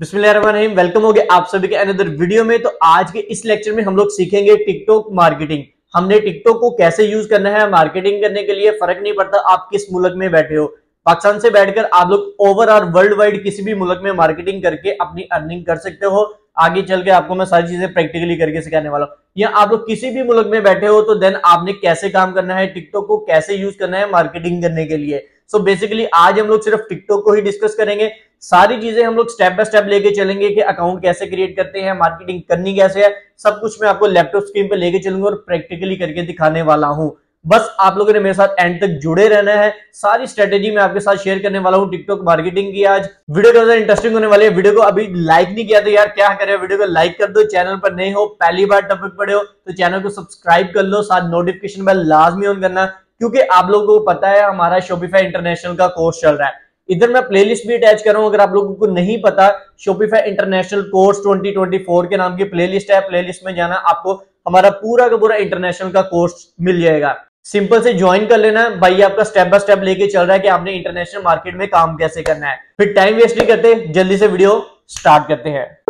बिस्मिल्लाहिर्रहमानिर्रहीम वेलकम हो गया आप सभी के अनदर वीडियो में। तो आज के इस लेक्चर में हम लोग सीखेंगे टिकटॉक मार्केटिंग हमने टिकटॉक को कैसे यूज़ करना है मार्केटिंग करने के लिए फ़र्क नहीं पड़ता, आप किस मुल्क में बैठे हो। पाकिस्तान से बैठकर आप लोग ओवरऑल वर्ल्ड वाइड किसी भी मुल्क में मार्केटिंग करके अपनी अर्निंग कर सकते हो। आगे चल के आपको मैं सारी चीज़ें प्रैक्टिकली करके सिखाने वाला हूँ। या आप लोग किसी भी मुल्क में बैठे हो तो देन आपने कैसे काम करना है टिकटॉक को कैसे यूज़ करना है मार्केटिंग करने के लिए। सो so बेसिकली आज हम लोग सिर्फ़ टिकटॉक को ही डिस्कस करेंगे। सारी चीज़ें हम लोग स्टेप बाय स्टेप लेके चलेंगे कि अकाउंट कैसे क्रिएट करते हैं मार्केटिंग करनी कैसे है, सब कुछ मैं आपको लैपटॉप स्क्रीन पे लेके चलूँगा और प्रैक्टिकली करके दिखाने वाला हूँ। बस आप लोगों ने मेरे साथ एंड तक जुड़े रहना है। सारी स्ट्रेटेजी मैं आपके साथ शेयर करने वाला हूँ टिकटॉक मार्केटिंग की आज। वीडियो ज़्यादा इंटरेस्टिंग होने वाली है। वीडियो को अभी लाइक नहीं किया तो यार क्या करे? वीडियो को लाइक कर दो। चैनल पर नहीं हो, पहली बार टॉपिक पड़े हो तो चैनल को सब्सक्राइब कर लो। साथ नोटिफिकेशन बेल लाजमी ऑन करना। क्योंकि आप लोगों को पता है, हमारा शोपिफाई इंटरनेशनल का कोर्स चल रहा है। इधर मैं प्लेलिस्ट भी अटैच कर रहा हूँ, अगर आप लोगों को नहीं पता शोपिफाई इंटरनेशनल कोर्स 2024 के नाम की प्लेलिस्ट है प्लेलिस्ट में जाना, आपको हमारा पूरा का पूरा इंटरनेशनल का कोर्स मिल जाएगा। सिंपल से ज्वाइन कर लेना, भाई आपका स्टेप बाय स्टेप लेके चल रहा है कि आपने इंटरनेशनल मार्केट में काम कैसे करना है। फिर टाइम वेस्ट नहीं करते, जल्दी से वीडियो स्टार्ट करते हैं।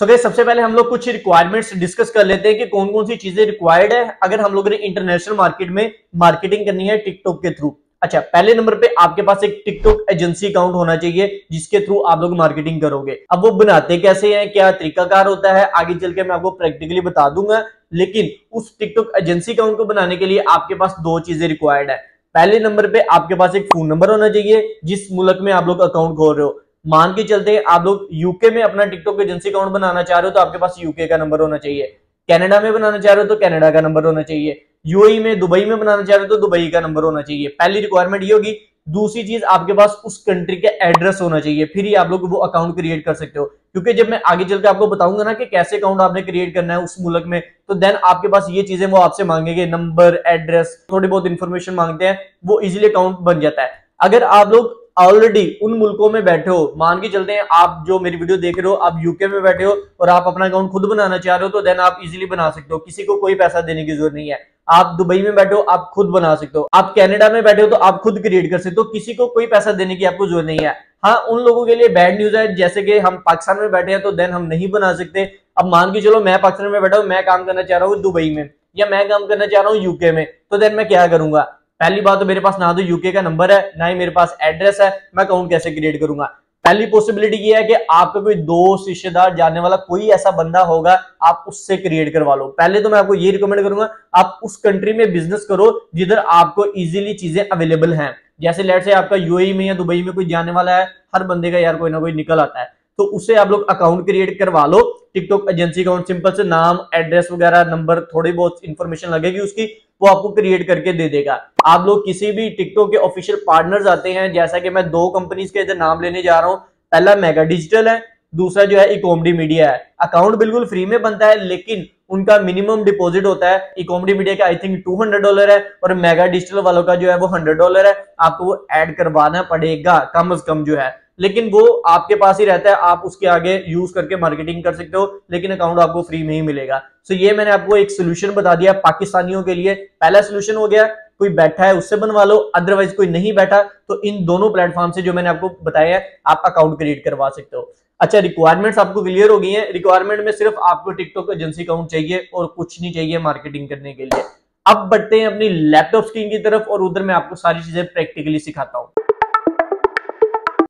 सो so सबसे पहले हम लोग कुछ रिक्वायरमेंट्स डिस्कस कर लेते हैं कि कौन कौन सी चीज़ें रिक्वायर्ड है। अगर हम लोगों ने इंटरनेशनल मार्केट में मार्केटिंग करनी है टिकटॉक के थ्रू अच्छा पहले नंबर पे आपके पास एक टिकटॉक एजेंसी अकाउंट होना चाहिए, जिसके थ्रू आप लोग मार्केटिंग करोगे। अब वो बनाते कैसे हैं, क्या तरीकाकार होता है, आगे चल के मैं आपको प्रैक्टिकली बता दूँगा। लेकिन उस टिकटॉक एजेंसी अकाउंट को बनाने के लिए आपके पास दो चीज़ें रिक्वायर्ड है। पहले नंबर पे आपके पास एक फ़ोन नंबर होना चाहिए, जिस मुल्क में आप लोग अकाउंट खोल रहे हो। मान के चलते आप लोग यूके में अपना टिकटॉक एजेंसी अकाउंट बनाना चाह रहे हो तो आपके पास यूके का नंबर होना चाहिए। कनाडा में बनाना चाह रहे हो तो कनाडा का नंबर होना चाहिए। यूएई में दुबई में बनाना चाह रहे हो तो दुबई का नंबर होना चाहिए। पहली रिक्वायरमेंट ये होगी, दूसरी चीज़ आपके पास उस कंट्री का एड्रेस होना चाहिए। फिर ही आप लोग वो अकाउंट क्रिएट कर सकते हो। क्योंकि जब मैं आगे चलकर आपको बताऊँगा ना कि कैसे अकाउंट आपने क्रिएट करना है उस मुल्क में तो देन आपके पास ये चीज़ें वो आपसे मांगेंगे। नंबर एड्रेस थोड़ी बहुत इंफॉर्मेशन मांगते हैं, वो इजिली अकाउंट बन जाता है। अगर आप लोग ऑलरेडी उन मुल्कों में बैठे हो। मान के चलते हैं, आप जो मेरी वीडियो देख रहे हो, आप यूके में बैठे हो और आप अपना अकाउंट खुद बनाना चाह रहे हो तो देन आप इजीली बना सकते हो। किसी को कोई पैसा देने की ज़रूरत नहीं है। आप दुबई में बैठे हो, आप खुद बना सकते हो। आप कनाडा में बैठे हो तो आप खुद क्रिएट कर सकते हो। किसी को कोई पैसा देने की आपको ज़रूरत नहीं है। हाँ उन लोगों के लिए बैड न्यूज़ है, जैसे कि हम पाकिस्तान में बैठे हैं तो देन हम नहीं बना सकते। अब मान के चलो, मैं पाकिस्तान में बैठा हूँ, मैं काम करना चाह रहा हूँ दुबई में, या मैं काम करना चाह रहा हूँ यूके में तो देन मैं क्या करूँगा? पहली बात तो मेरे पास ना तो यूके का नंबर है, ना ही मेरे पास एड्रेस है, मैं अकाउंट कैसे क्रिएट करूँगा? पहली पॉसिबिलिटी ये है कि आपका कोई दोस्त, रिश्तेदार, जानने वाला कोई ऐसा बंदा होगा, आप उससे क्रिएट करवा लो। पहले तो मैं आपको ये रिकमेंड करूँगा, आप उस कंट्री में बिज़नेस करो, जिधर आपको इजीली चीज़ें अवेलेबल हैं। जैसे लेट से आपका यूएई में या दुबई में कोई जाने वाला है, हर बंदे का यार कोई ना कोई निकल आता है। तो उससे आप लोग अकाउंट क्रिएट करवा लो। टिकटॉक एजेंसी अकाउंट सिंपल से नाम एड्रेस वगैरह नंबर थोड़ी बहुत इंफॉर्मेशन लगेगी उसकी। वो आपको क्रिएट करके दे देगा। आप लोग किसी भी टिकटॉक के ऑफिशियल पार्टनर्स आते हैं, जैसा कि मैं दो कंपनीज़ के नाम लेने जा रहा हूँ। पहला मेगा डिजिटल है, दूसरा जो है इकोमडी मीडिया है। अकाउंट बिल्कुल फ्री में बनता है, लेकिन उनका मिनिमम डिपॉजिट होता है। इकोमडी मीडिया का I think two hundred dollar है, और मेगा डिजिटल वालों का जो है वो हंड्रेड डॉलर है। आपको वो ऐड करवाना पड़ेगा, कम अज कम जो है। लेकिन वो आपके पास ही रहता है, आप उसके आगे यूज़ करके मार्केटिंग कर सकते हो, लेकिन अकाउंट आपको फ्री में ही मिलेगा। सो ये मैंने आपको एक सोल्यूशन बता दिया पाकिस्तानियों के लिए। पहला सोल्यूशन हो गया, कोई बैठा है उससे बनवा लो अदरवाइज़ कोई नहीं बैठा तो इन दोनों प्लेटफॉर्म से जो मैंने आपको बताया है, आप अकाउंट क्रिएट करवा सकते हो। अच्छा रिक्वायरमेंट्स आपको क्लियर हो गई है। रिक्वायरमेंट में सिर्फ़ आपको टिकटॉक एजेंसी अकाउंट चाहिए और कुछ नहीं चाहिए मार्केटिंग करने के लिए। अब बढ़ते हैं अपनी लैपटॉप स्क्रीन की तरफ़ और उधर मैं आपको सारी चीज़ें प्रैक्टिकली सिखाता हूँ।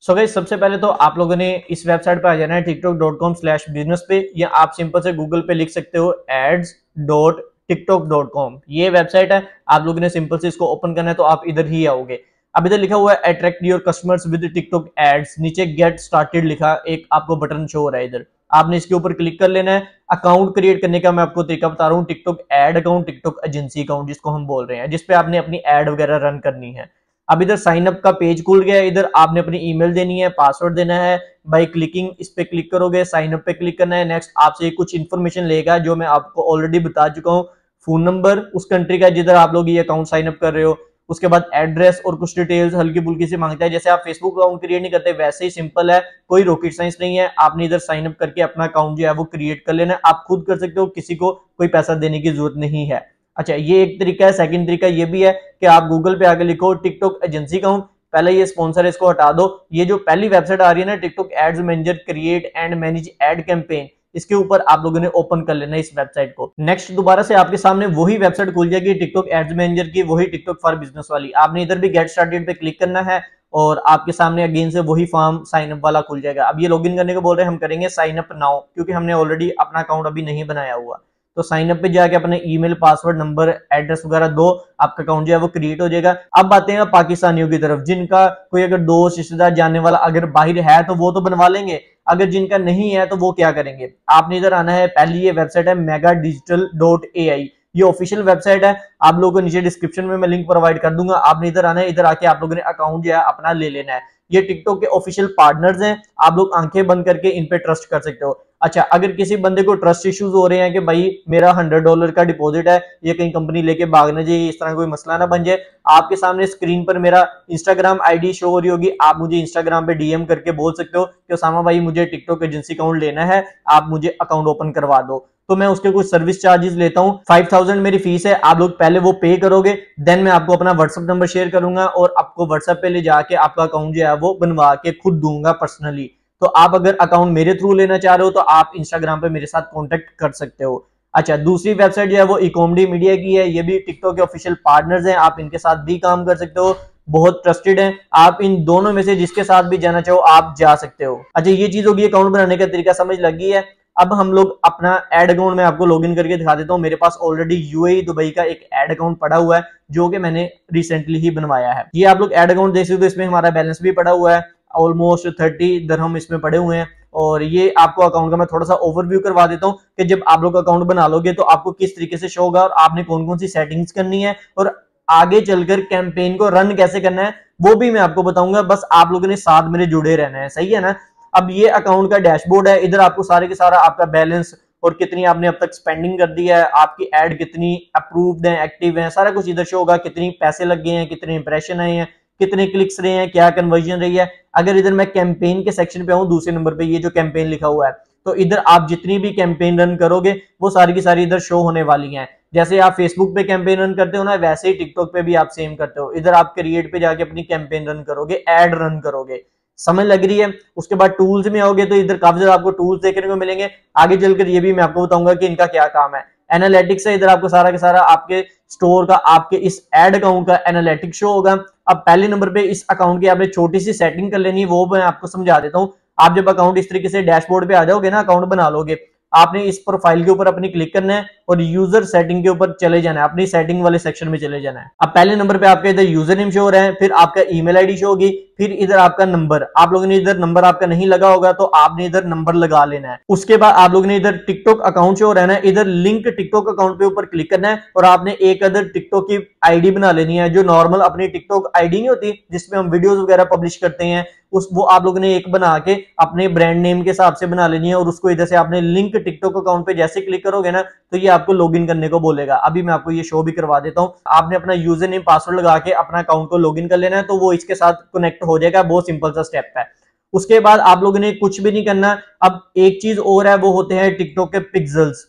सो so सबसे पहले तो आप लोगों ने इस वेबसाइट पर आ जाना है TikTok dot com slash business पे, या आप सिंपल से गूगल पे लिख सकते हो ads dot TikTok dot com ये वेबसाइट है, आप लोगों ने सिंपल से इसको ओपन करना है तो आप इधर ही आओगे। अब इधर लिखा हुआ है attract your customers with TikTok ads नीचे गेट स्टार्टेड लिखा एक आपको बटन शो हो रहा है इधर। आपने इसके ऊपर क्लिक कर लेना है। अकाउंट क्रिएट करने का मैं आपको तरीका बता रहा हूँ TikTok ad account TikTok agency account जिसको हम बोल रहे हैं जिसपे आपने अपनी एड वगैरह रन करनी है। अब इधर साइन अप का पेज खुल गया इधर आपने अपनी ईमेल देनी है पासवर्ड देना है। बाई क्लिकिंग इस पे क्लिक करोगे साइन अप पे क्लिक करना है। नेक्स्ट आपसे कुछ इन्फॉर्मेशन लेगा जो मैं आपको ऑलरेडी बता चुका हूँ। फ़ोन नंबर उस कंट्री का जिधर आप लोग ये अकाउंट साइन अप कर रहे हो। उसके बाद एड्रेस और कुछ डिटेल्स हल्की फुल्की से माँगता है। जैसे आप फेसबुक अकाउंट क्रिएट नहीं करते, वैसे ही सिंपल है। कोई रॉकेट साइंस नहीं है। आपने इधर साइन अप करके अपना अकाउंट जो है वो क्रिएट कर लेना आप खुद कर सकते हो, किसी को कोई पैसा देने की ज़रूरत नहीं है। अच्छा ये एक तरीका है सेकंड तरीका ये भी है कि आप गूगल पे आगे लिखो टिकटॉक एजेंसी अकाउंट पहले ये स्पॉन्सर इसको हटा दो। ये जो पहली वेबसाइट आ रही है ना TikTok ads manager create and manage ad campaign इसके ऊपर आप लोगों ने ओपन कर लेना इस वेबसाइट को। नेक्स्ट दोबारा से आपके सामने वही वेबसाइट खुल जाएगी टिकटॉक एड्स मैनेजर की, वही टिकटॉक फॉर बिज़नेस वाली। आपने इधर भी गेट स्टार्टेड पे क्लिक करना है और आपके सामने अगेन से वही फॉर्म साइन अप वाला खुल जाएगा। अब ये लॉगिन करने को बोल रहे हैं, हम करेंगे साइन अप नाउ क्योंकि हमने ऑलरेडी अपना अकाउंट अभी नहीं बनाया हुआ। तो साइन अप पे जाके अपने ईमेल पासवर्ड नंबर एड्रेस वगैरह दो, आपका अकाउंट जो है वो क्रिएट हो जाएगा। अब बातें हैं पाकिस्तानियों की तरफ़। जिनका कोई अगर दोस्त, रिश्तेदार जाने वाला अगर बाहर है तो वो तो बनवा लेंगे। अगर जिनका नहीं है तो वो क्या करेंगे? आपने इधर आना है, पहली ये वेबसाइट है mega digital dot A I ये ऑफिशियल वेबसाइट है। आप लोगों को नीचे डिस्क्रिप्शन में मैं लिंक प्रोवाइड कर दूँगा। आपने इधर आना है, इधर आके आप लोगों ने अकाउंट जो है अपना ले लेना है। ये टिकटॉक के ऑफिशियल पार्टनर्स हैं। आप लोग आँखें बंद करके इन पे ट्रस्ट कर सकते हो। अच्छा अगर किसी बंदे को ट्रस्ट इश्यूज़ हो रहे हैं कि भाई मेरा हंड्रेड डॉलर का डिपॉजिट है, ये कहीं कंपनी लेके भागना चाहिए इस तरह कोई मसला ना बन जाए, आपके सामने स्क्रीन पर मेरा इंस्टाग्राम आईडी शो हो रही होगी। आप मुझे इंस्टाग्राम पे डीएम करके बोल सकते हो कि सामा भाई मुझे टिकटॉक एजेंसी अकाउंट लेना है, आप मुझे अकाउंट ओपन करवा दो। तो मैं उसके कुछ सर्विस चार्जेस लेता हूँ। फाइव थाउज़ेंड मेरी फ़ीस है। आप लोग पहले वो पे करोगे देन मैं आपको अपना व्हाट्सअप नंबर शेयर करूँगा और आपको व्हाट्सएप पे ले जाके आपका अकाउंट जो है वो बनवा के खुद दूँगा पर्सनली तो आप अगर अकाउंट मेरे थ्रू लेना चाह रहे हो तो आप इंस्टाग्राम पे मेरे साथ कॉन्टेक्ट कर सकते हो। अच्छा दूसरी वेबसाइट जो है वो इकोमडी मीडिया की है। ये भी टिकटॉक के ऑफिशियल पार्टनर्स हैं। आप इनके साथ भी काम कर सकते हो। बहुत ट्रस्टेड हैं। आप इन दोनों में से जिसके साथ भी जाना चाहो, आप जा सकते हो। अच्छा ये चीज़ होगी अकाउंट बनाने का तरीका, समझ लगी है? अब हम लोग अपना एड अकाउंट में आपको लॉगिन करके दिखा देता हूँ। मेरे पास ऑलरेडी यूएई दुबई का एक एड अकाउंट पड़ा हुआ है, जो कि मैंने रिसेंटली ही बनवाया है। ये आप लोग एड अकाउंट देख सकते हो, इसमें हमारा बैलेंस भी पड़ा हुआ है। ऑलमोस्ट थर्टी दरहम इसमें पड़े हुए हैं। और ये आपको अकाउंट का मैं थोड़ा सा ओवरव्यू करवा देता हूँ कि जब आप लोग अकाउंट बना लोगे तो आपको किस तरीके से शो होगा और आपने कौन कौन सी सेटिंग्स करनी है और आगे चलकर कैंपेन को रन कैसे करना है, वो भी मैं आपको बताऊँगा। बस आप लोगों ने साथ मेरे जुड़े रहना है। सही है ना? अब ये अकाउंट का डैशबोर्ड है, इधर आपको सारे के सारा आपका बैलेंस और कितनी आपने अब तक स्पेंडिंग कर दी है, आपकी एड कितनी अप्रूव्ड है एक्टिव है, सारा कुछ इधर शो होगा, कितनी पैसे लग गए हैं, कितने इंप्रेशन आए हैं, कितने क्लिक्स रहे हैं, क्या कन्वर्जन रही है। अगर इधर मैं कैंपेन के सेक्शन पे आऊँ, दूसरे नंबर पे ये जो कैंपेन लिखा हुआ है तो इधर आप जितनी भी कैंपेन रन करोगे, वो सारी की सारी इधर शो होने वाली हैं। जैसे आप फेसबुक पे कैंपेन रन करते हो ना, वैसे ही टिकटॉक पे भी आप सेम करते हो। इधर आप क्रिएट पे जाके अपनी कैंपेन रन करोगे एड रन करोगे। समझ लग रही है। उसके बाद टूल्स में आओगे तो इधर काफ़ी ज़्यादा आपको टूल्स देखने को मिलेंगे। आगे चलकर ये भी मैं आपको बताऊँगा कि इनका क्या काम है। एनालिटिक्स है, इधर आपको सारा का सारा आपके स्टोर का, आपके इस एड अकाउंट का एनालिटिक्स शो होगा। अब पहले नंबर पे इस अकाउंट की आपने छोटी सी सेटिंग कर लेनी है वो मैं आपको समझा देता हूँ। आप जब अकाउंट इस तरीके से डैशबोर्ड पे आ जाओगे ना अकाउंट बना लोगे, आपने इस प्रोफ़ाइल के ऊपर अपनी क्लिक करना है। और यूज़र सेटिंग के ऊपर चले जाना है, अपनी सेटिंग वाले सेक्शन में चले जाना है। अब पहले नंबर पे आपका इधर यूज़र नेम शो हो रहा है, फिर आपका ईमेल आईडी शो होगी, फिर इधर आपका नंबर आप लोगों ने इधर नंबर आपका नहीं लगा होगा तो आपने इधर नंबर लगा लेना है। उसके बाद आप लोगों ने इधर टिकटॉक अकाउंट शो रहना है इधर लिंक टिकटॉक अकाउंट पे ऊपर क्लिक करना है और आपने एक अदर टिकटॉक की आईडी बना लेनी है, जो नॉर्मल अपनी टिकटॉक आईडी नहीं होती, जिसमें हम वीडियोस वगैरह पब्लिश करते हैं, उस, वो आप लोगों ने एक बना के अपने ब्रांड नेम के हिसाब से बना लेनी है और उसको इधर से आपने लिंक टिकटॉक अकाउंट पे जैसे क्लिक करोगे ना तो ये आपको लॉगिन करने को बोलेगा। अभी मैं आपको ये शो भी करवा देता हूँ। आपने अपना यूज़र नेम पासवर्ड लगा के अपना अकाउंट को लॉगिन कर लेना है तो वो इसके साथ कनेक्ट हो जाएगा, बहुत सिंपल सा स्टेप है। उसके बाद आप लोगों ने कुछ भी नहीं करना। अब एक चीज़ और है, वो होते हैं टिकटॉक के पिक्सल्स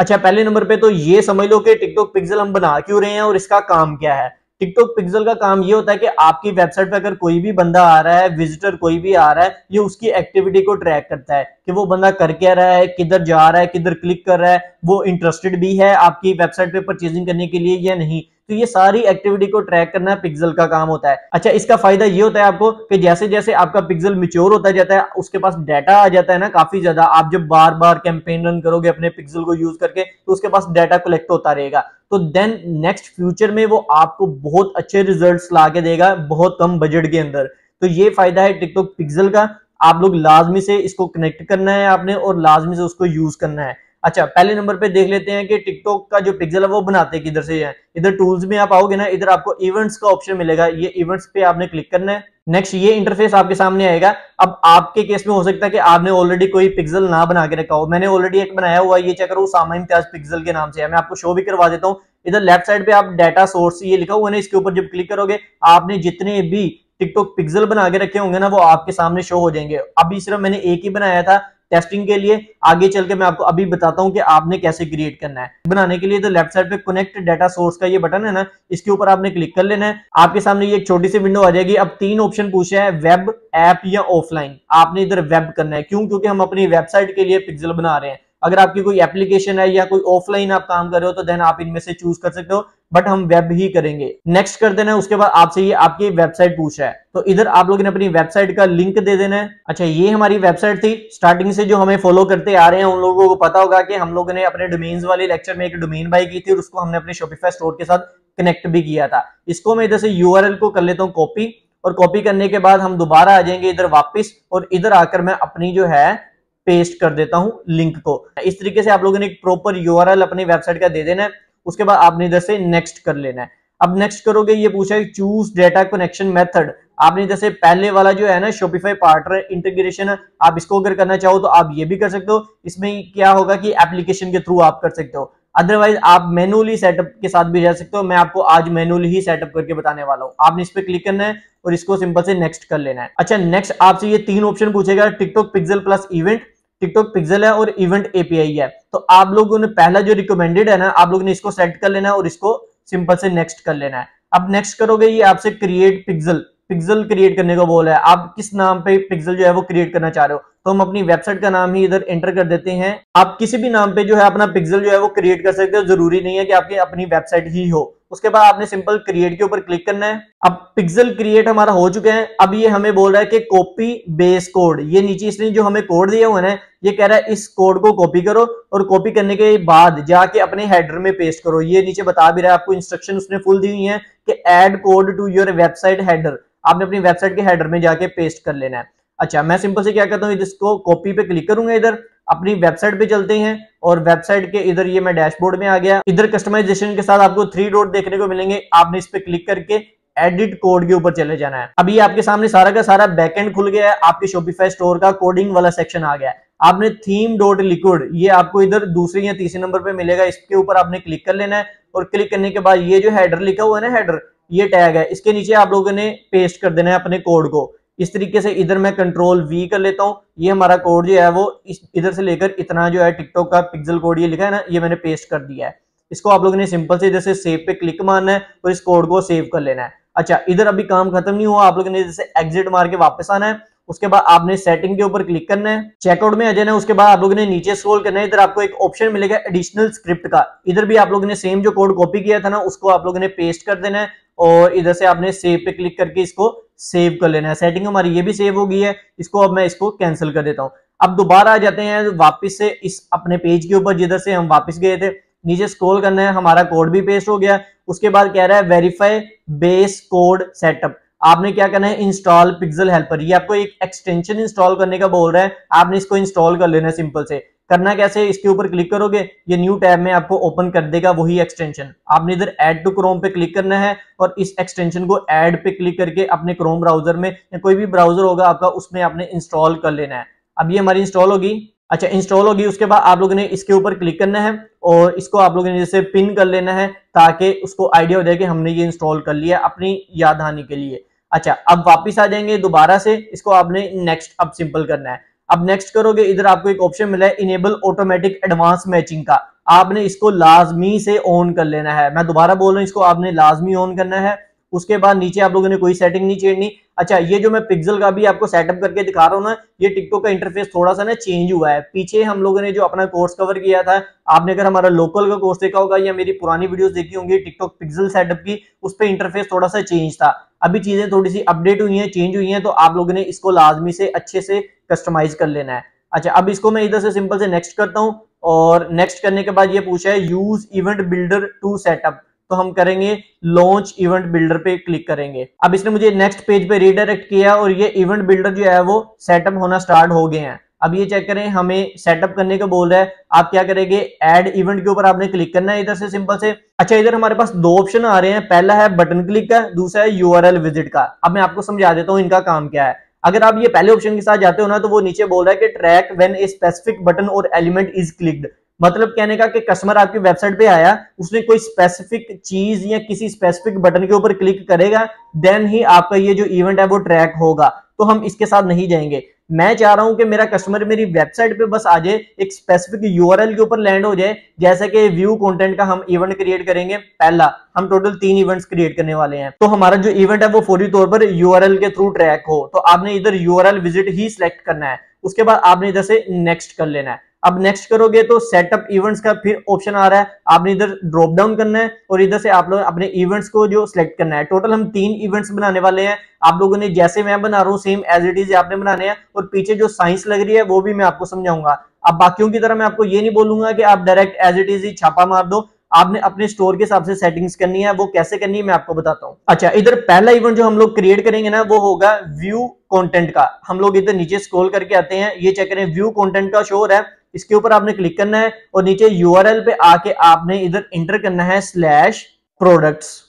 अच्छा पहले नंबर पे तो ये समझ लो कि टिकटॉक पिक्सल हम बना क्यों रहे हैं और इसका काम क्या है। टिकटॉक पिक्सल का काम ये होता है कि आपकी वेबसाइट पे अगर कोई भी बंदा आ रहा है विजिटर कोई भी आ रहा है, ये उसकी एक्टिविटी को ट्रैक करता है कि वो बंदा कर क्या रहा है, किधर जा रहा है, किधर क्लिक कर रहा है, वो इंटरेस्टेड भी है आपकी वेबसाइट पे परचेजिंग करने के लिए या नहीं। तो ये सारी एक्टिविटी को ट्रैक करना पिक्सल का काम होता है। अच्छा इसका फ़ायदा ये होता है आपको कि जैसे जैसे आपका पिक्सल मिच्योर होता जाता है, उसके पास डाटा आ जाता है ना काफ़ी ज़्यादा। आप जब बार बार कैंपेन रन करोगे अपने पिक्सल को यूज़ करके तो उसके पास डाटा कलेक्ट होता रहेगा। तो देन नेक्स्ट फ्यूचर में वो आपको बहुत अच्छे रिज़ल्ट ला के देगा, बहुत कम बजट के अंदर। तो ये फ़ायदा है टिकटॉक पिक्सल का। आप लोग लाजमी से इसको कनेक्ट करना है आपने और लाजमी से उसको यूज़ करना है। अच्छा पहले नंबर पे देख लेते हैं कि टिकटॉक का जो पिक्सल है वो बनाते किधर से है। इधर टूल्स में आप आओगे ना, इधर आपको इवेंट्स का ऑप्शन मिलेगा। ये इवेंट्स पे आपने क्लिक करना है। नेक्स्ट ये इंटरफेस आपके सामने आएगा। अब आपके केस में हो सकता है कि आपने ऑलरेडी कोई पिक्सल ना बना के रखा हो। मैंने ऑलरेडी एक बनाया हुआ ये चेक करो, सामा इम्तियाज़ पिक्सल के नाम से है। मैं आपको शो भी करवा देता हूँ। इधर लेफ़्ट साइड पे आप डाटा सोर्स ये लिखा हुआ है ना, इसके ऊपर जब क्लिक करोगे, आपने जितने भी टिकटॉक पिक्सल बना के रखे होंगे ना, वो आपके सामने शो हो जाएँगे। अभी सिर्फ़ मैंने एक ही बनाया था टेस्टिंग के लिए आगे चल के मैं आपको अभी बताता हूँ कि आपने कैसे क्रिएट करना है। बनाने के लिए तो लेफ़्ट साइड पे कनेक्ट डाटा सोर्स का ये बटन है ना, इसके ऊपर आपने क्लिक कर लेना है। आपके सामने ये एक छोटी सी विंडो आ जाएगी। अब तीन ऑप्शन पूछे हैं वेब ऐप या ऑफलाइन आपने इधर वेब करना है। क्यों? क्योंकि हम अपनी वेबसाइट के लिए पिक्सल बना रहे हैं। अगर आपकी कोई एप्लीकेशन है या कोई ऑफलाइन आप काम कर रहे हो तो देन आप इनमें से चूज़ कर सकते हो बट हम वेब ही करेंगे। नेक्स्ट कर देना उसके बाद आपसे ये आपकी वेबसाइट पूछ रहा है। तो इधर आप लोगों ने अपनी वेबसाइट का लिंक दे देना है। अच्छा ये हमारी वेबसाइट थी। स्टार्टिंग से जो हमें फॉलो करते आ रहे हैं, उन लोगों को पता होगा कि हम लोगों ने अपने डोमेन्स वाले लेक्चर में एक डोमेन बाई की थी और उसको हमने अपने शॉपिफाई स्टोर के साथ कनेक्ट भी किया था। इसको मैं इधर से यूआरएल को कर लेता हूँ कॉपी और कॉपी करने के बाद हम दोबारा आ जाएँगे इधर वापस और इधर आकर मैं अपनी जो है पेस्ट कर देता हूँ लिंक को। इस तरीके से आप लोगों ने एक प्रॉपर यूआरएल अपनी वेबसाइट का दे देना है, उसके बाद आपने इधर से नेक्स्ट कर लेना है। अब नेक्स्ट करोगे, ये पूछा है चूज़ डेटा कनेक्शन मेथड आपने जैसे पहले वाला जो है ना शोपिफाई पार्टनर इंटीग्रेशन आप इसको अगर करना चाहो तो आप ये भी कर सकते हो। इसमें क्या होगा कि एप्लीकेशन के थ्रू आप कर सकते हो। अदरवाइज़ आप मैनुअली सेटअप के साथ भी जा सकते हो। मैं आपको आज मैनुअली ही सेटअप करके बताने वाला हूँ। आपने इस पर क्लिक करना है और इसको सिंपल से नेक्स्ट कर लेना है। अच्छा नेक्स्ट आपसे ये तीन ऑप्शन पूछेगा TikTok pixel plus event TikTok pixel है और इवेंट एपीआई है। तो आप लोगों ने पहला जो रिकमेंडेड है ना, आप लोगों ने इसको सेलेक्ट कर लेना है और इसको सिंपल से नेक्स्ट कर लेना है। अब नेक्स्ट करोगे, ये आपसे क्रिएट पिक्सल पिक्सल क्रिएट करने को बोला है। आप किस नाम पे पिक्सल जो है वो क्रिएट करना चाह रहे हो? तो हम अपनी वेबसाइट का नाम ही इधर एंटर कर देते हैं। आप किसी भी नाम पे जो है अपना पिक्सल जो है वो क्रिएट कर सकते हो। ज़रूरी नहीं है कि आपकी अपनी वेबसाइट ही हो। उसके बाद आपने सिंपल क्रिएट के ऊपर क्लिक करना है। अब पिक्सल क्रिएट हमारा हो चुके हैं। अब ये हमें बोल रहा है कि कॉपी बेस कोड ये नीचे इसने जो हमें कोड दिया हुआ है ये कह रहा है इस कोड को कॉपी करो और कॉपी करने के बाद जाके अपने हेडर में पेस्ट करो। ये नीचे बता भी रहा है, आपको इंस्ट्रक्शन उसने फुल दी हुई है कि add code to your website header आपने अपनी वेबसाइट के हेडर में जाके पेस्ट कर लेना है। अच्छा मैं सिंपल से क्या करता हूँ, इसको कॉपी पे क्लिक करूँगा इधर। अपनी वेबसाइट पे चलते हैं और वेबसाइट के इधर ये मैं डैशबोर्ड में आ गया। इधर कस्टमाइजेशन के साथ आपको थ्री डॉट देखने को मिलेंगे। आपने इस पे क्लिक करके एडिट कोड के ऊपर चले जाना है। अभी आपके सामने सारा का सारा बैकएंड खुल गया है। आपके शॉपिफाई स्टोर का कोडिंग वाला सेक्शन आ गया है। आपने थीम डॉट लिक्विड ये आपको इधर दूसरे या तीसरे नंबर पे मिलेगा। इसके ऊपर आपने क्लिक कर लेना है और क्लिक करने के बाद ये जो हेडर लिखा हुआ है ना हेडर ये टैग है। इसके नीचे आप लोगों ने पेस्ट कर देना है अपने कोड को। इस तरीके से इधर मैं कंट्रोल वी कर लेता हूँ। ये हमारा कोड जो है वो इधर से लेकर इतना जो है टिकटॉक का पिक्सल कोड ये लिखा है ना, ये मैंने पेस्ट कर दिया है। इसको आप लोगों ने सिंपल से इधर से सेव पे क्लिक मारना है और इस कोड को सेव कर लेना है। अच्छा इधर अभी काम खत्म नहीं हुआ, आप लोगों ने जैसे एग्जिट मार के वापस आना है। उसके बाद आपने सेटिंग के ऊपर क्लिक करना है। चेकआउट में आ जाना है। उसके बाद आप लोगों ने नीचे स्क्रॉल करना है। इधर आपको एक ऑप्शन मिलेगा एडिशनल स्क्रिप्ट का। इधर भी आप लोगों ने सेम जो कोड कॉपी किया था ना, उसको आप लोगों ने पेस्ट कर देना है। और इधर से आपने सेव पे क्लिक करके इसको सेव कर लेना है। सेटिंग हमारी ये भी सेव हो गई है। इसको अब मैं इसको कैंसिल कर देता हूँ। अब दोबारा आ जाते हैं, वापस से इस अपने पेज के ऊपर जिधर से हम वापस गए थे, नीचे स्क्रॉल करना है, हमारा कोड भी पेस्ट हो गया। उसके बाद कह रहा है वेरीफाई बेस कोड सेटअप आपने क्या करना है? इंस्टॉल पिक्सल हेल्पर ये आपको एक एक्सटेंशन इंस्टॉल करने का बोल रहा है। आपने इसको इंस्टॉल कर लेना है सिंपल से। करना कैसे इसके ऊपर क्लिक करोगे, ये न्यू टैब में आपको ओपन कर देगा वही एक्सटेंशन आपने इधर ऐड टू क्रोम पे क्लिक करना है और इस एक्सटेंशन को ऐड पे क्लिक करके अपने क्रोम ब्राउज़र में या कोई भी ब्राउज़र होगा आपका, उसमें आपने इंस्टॉल कर लेना है. अब ये हमारी इंस्टॉल होगी. अच्छा इंस्टॉल होगी, उसके बाद आप लोगों ने इसके ऊपर क्लिक करना है और इसको आप लोगों ने जैसे पिन कर लेना है ताकि उसको आइडिया हो जाए कि हमने ये इंस्टॉल कर लिया अपनी याद आने के लिए. अच्छा अब वापिस आ जाएँगे दोबारा से. इसको आपने नेक्स्ट अब सिंपल करना है. अब नेक्स्ट करोगे, इधर आपको एक ऑप्शन मिला है इनेबल ऑटोमेटिक एडवांस मैचिंग का। आपने इसको लाजमी से ऑन कर लेना है। मैं दोबारा बोल रहा हूँ, इसको आपने लाजमी ऑन करना है। उसके बाद नीचे आप लोगों ने कोई सेटिंग नहीं छेड़नी। अच्छा ये जो मैं पिक्सल का भी आपको सेटअप करके दिखा रहा हूँ ना, ये टिकटॉक का इंटरफेस थोड़ा सा ना चेंज हुआ है। पीछे हम लोगों ने जो अपना कोर्स कवर किया था, आपने अगर हमारा लोकल का कोर्स देखा होगा या मेरी पुरानी वीडियोस देखी होंगी टिकटॉक पिक्सल सेटअप की, उस पर इंटरफेस थोड़ा सा चेंज था। अभी चीज़ें थोड़ी सी अपडेट हुई हैं चेंज हुई हैं तो आप लोगों ने इसको लाजमी से अच्छे से कस्टमाइज कर लेना है। अच्छा अब इसको मैं इधर से सिंपल से नेक्स्ट करता हूँ और नेक्स्ट करने के बाद ये पूछा है use event builder to set up तो हम करेंगे लॉन्च इवेंट बिल्डर पे क्लिक करेंगे। अब इसने मुझे नेक्स्ट पेज पे रीडायरेक्ट किया और ये इवेंट बिल्डर जो है वो सेटअप होना स्टार्ट हो गए हैं। अब ये चेक करें, हमें सेटअप करने का बोल रहा है। आप क्या करेंगे? एड इवेंट के ऊपर आपने क्लिक करना है इधर से सिंपल से। अच्छा इधर हमारे पास दो ऑप्शन आ रहे हैं। पहला है बटन क्लिक का, दूसरा है यूआरएल विज़िट का। अब मैं आपको समझा देता हूँ इनका काम क्या है। अगर आप ये पहले ऑप्शन के साथ जाते हो ना तो वो नीचे बोल रहा है कि track when a specific button और एलिमेंट इज़ क्लिक्ड मतलब कहने का कि कस्टमर आपकी वेबसाइट पे आया, उसने कोई स्पेसिफिक चीज़ या किसी स्पेसिफिक बटन के ऊपर क्लिक करेगा देन ही आपका ये जो इवेंट है वो ट्रैक होगा। तो हम इसके साथ नहीं जाएँगे। मैं चाह रहा हूँ कि मेरा कस्टमर मेरी वेबसाइट पे बस आ जाए, एक स्पेसिफिक यूआरएल के ऊपर लैंड हो जाए, जैसे कि व्यू कंटेंट का हम इवेंट क्रिएट करेंगे। पहला, हम टोटल तीन इवेंट्स क्रिएट करने वाले हैं। तो हमारा जो इवेंट है वो फौरी तौर पर यूआरएल के थ्रू ट्रैक हो। तो आपने इधर यूआरएल विज़िट ही सिलेक्ट करना है। उसके बाद आपने इधर से नेक्स्ट कर लेना है। अब नेक्स्ट करोगे तो सेटअप इवेंट्स का फिर ऑप्शन आ रहा है। आपने इधर ड्रॉप डाउन करना है और इधर से आप लोग अपने इवेंट्स को जो सिलेक्ट करना है। टोटल हम तीन इवेंट्स बनाने वाले हैं। आप लोगों ने जैसे मैं बना रहा हूँ सेम एज इट इज़ आपने बनाने हैं। और पीछे जो साइंस लग रही है, वो भी मैं आपको समझाऊँगा। अब बाकियों की तरह मैं आपको ये नहीं बोलूँगा कि आप डायरेक्ट एज इट इज़ ही छापा मार दो। आपने अपने स्टोर के हिसाब से सेटिंग्स करनी है, वो कैसे करनी है मैं आपको बताता हूँ। अच्छा इधर पहला इवेंट जो हम लोग क्रिएट करेंगे ना, वो होगा व्यू कंटेंट का। हम लोग इधर नीचे स्क्रॉल करके आते हैं, ये चेक करें व्यू कंटेंट का शोर है। इसके ऊपर आपने क्लिक करना है और नीचे यूआरएल पे आके आपने इधर इंटर करना है स्लैश प्रोडक्ट्स